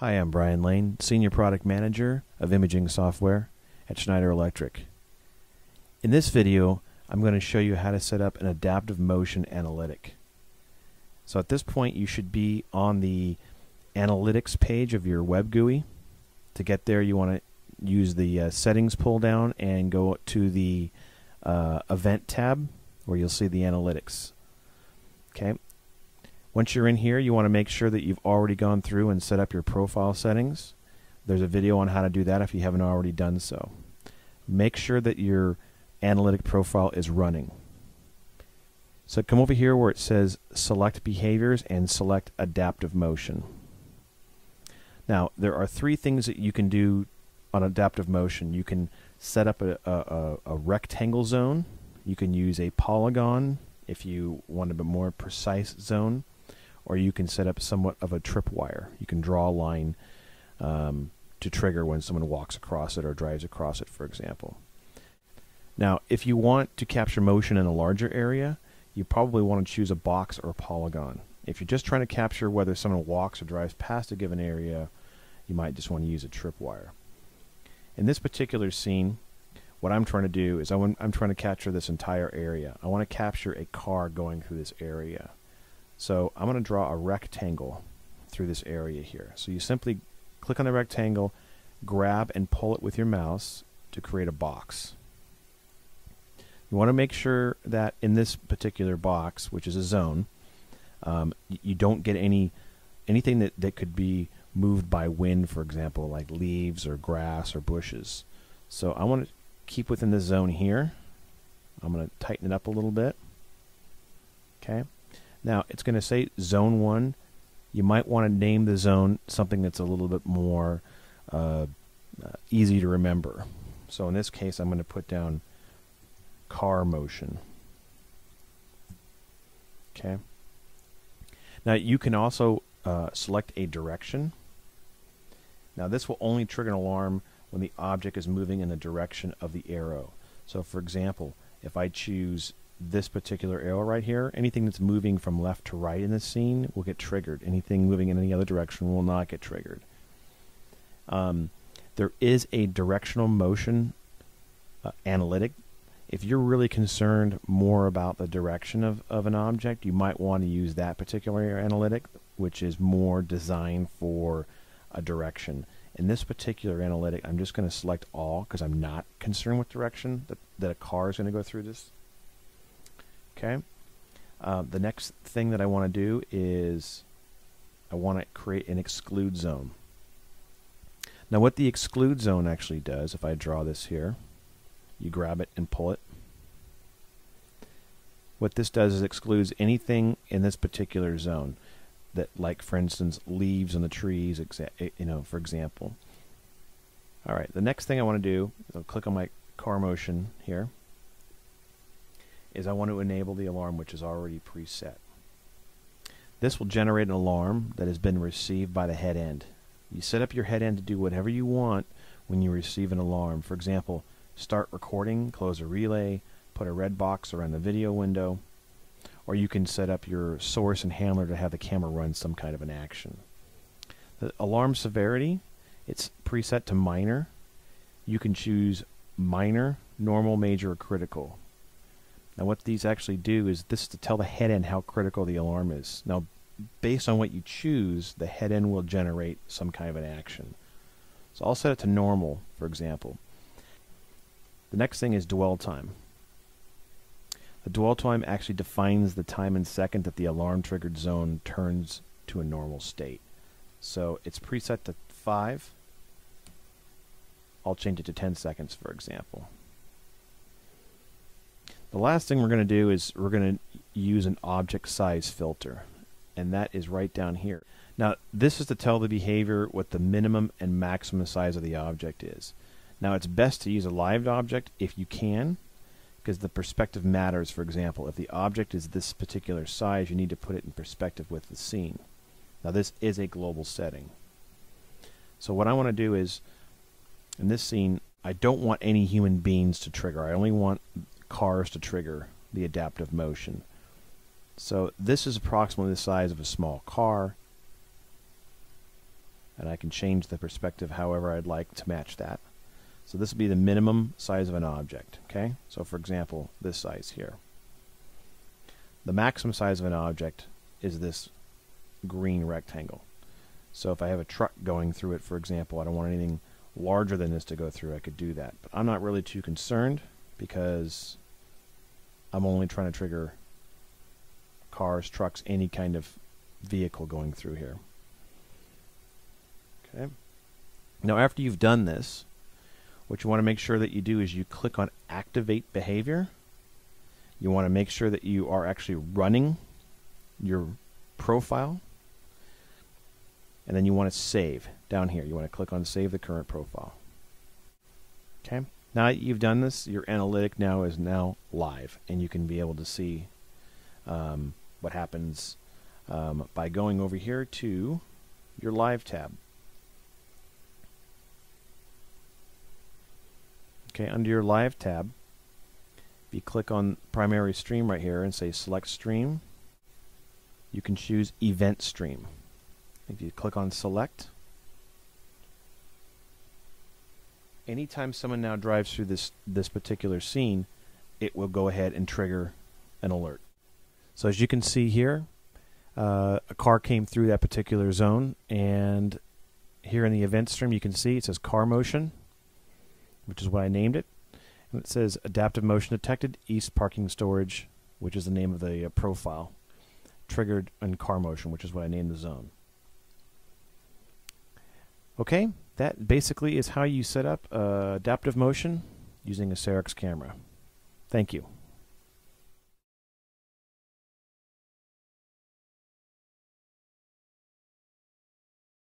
Hi, I'm Brian Lane, Senior Product Manager of Imaging Software at Schneider Electric. In this video, I'm going to show you how to set up an adaptive motion analytic. So at this point, you should be on the analytics page of your web GUI. To get there, you want to use the uh, settings pull down and go to the uh, event tab where you'll see the analytics. Okay, once you're in here, you want to make sure that you've already gone through and set up your profile settings. There's a video on how to do that if you haven't already done so. Make sure that your analytic profile is running. So come over here where it says select behaviors and select adaptive motion. Now there are three things that you can do on adaptive motion. You can set up a, a, a rectangle zone. You can use a polygon if you want a bit more precise zone or you can set up somewhat of a tripwire. You can draw a line um, to trigger when someone walks across it or drives across it, for example. Now, if you want to capture motion in a larger area, you probably want to choose a box or a polygon. If you're just trying to capture whether someone walks or drives past a given area, you might just want to use a tripwire. In this particular scene, what I'm trying to do is I am trying to capture this entire area. I want to capture a car going through this area. So I'm going to draw a rectangle through this area here. So you simply click on the rectangle, grab and pull it with your mouse to create a box. You want to make sure that in this particular box, which is a zone, um, you don't get any anything that, that could be moved by wind, for example, like leaves or grass or bushes. So I want to keep within the zone here. I'm going to tighten it up a little bit. Okay. Now it's going to say zone 1. You might want to name the zone something that's a little bit more uh, uh, easy to remember. So in this case, I'm going to put down car motion. Okay. Now you can also uh, select a direction. Now this will only trigger an alarm when the object is moving in the direction of the arrow. So for example, if I choose this particular arrow right here, anything that's moving from left to right in this scene will get triggered. Anything moving in any other direction will not get triggered. Um, there is a directional motion uh, analytic. If you're really concerned more about the direction of, of an object, you might want to use that particular analytic, which is more designed for a direction. In this particular analytic, I'm just going to select all because I'm not concerned with direction that, that a car is going to go through this Okay. Uh, the next thing that I want to do is I want to create an exclude zone. Now what the exclude zone actually does, if I draw this here, you grab it and pull it. What this does is excludes anything in this particular zone that like for instance leaves on the trees you know for example alright the next thing I want to do I'll click on my car motion here is I want to enable the alarm which is already preset. This will generate an alarm that has been received by the head end. You set up your head end to do whatever you want when you receive an alarm. For example, start recording, close a relay, put a red box around the video window, or you can set up your source and handler to have the camera run some kind of an action. The alarm severity, it's preset to minor. You can choose minor, normal, major, or critical. Now what these actually do is this is to tell the head end how critical the alarm is. Now based on what you choose, the head end will generate some kind of an action. So I'll set it to normal, for example. The next thing is dwell time. The dwell time actually defines the time in second that the alarm triggered zone turns to a normal state. So it's preset to 5. I'll change it to 10 seconds, for example. The last thing we're going to do is we're going to use an object size filter and that is right down here. Now this is to tell the behavior what the minimum and maximum size of the object is. Now it's best to use a live object if you can because the perspective matters. For example, if the object is this particular size you need to put it in perspective with the scene. Now this is a global setting. So what I want to do is in this scene I don't want any human beings to trigger. I only want cars to trigger the adaptive motion. So this is approximately the size of a small car. and I can change the perspective however I'd like to match that. So this would be the minimum size of an object. Okay, so for example, this size here. The maximum size of an object is this green rectangle. So if I have a truck going through it, for example, I don't want anything larger than this to go through, I could do that. But I'm not really too concerned because I'm only trying to trigger cars, trucks, any kind of vehicle going through here. Okay. Now after you've done this, what you want to make sure that you do is you click on activate behavior. You want to make sure that you are actually running your profile. And then you want to save down here. You want to click on save the current profile. Okay. Now that you've done this, your analytic now is now live, and you can be able to see um, what happens um, by going over here to your live tab. Okay, under your live tab, if you click on primary stream right here and say select stream, you can choose event stream. If you click on select, anytime someone now drives through this, this particular scene, it will go ahead and trigger an alert. So as you can see here, uh, a car came through that particular zone, and here in the event stream you can see it says car motion, which is what I named it. And it says adaptive motion detected, east parking storage, which is the name of the uh, profile triggered in car motion, which is what I named the zone. Okay, that basically is how you set up uh, adaptive motion using a Sarix camera. Thank you.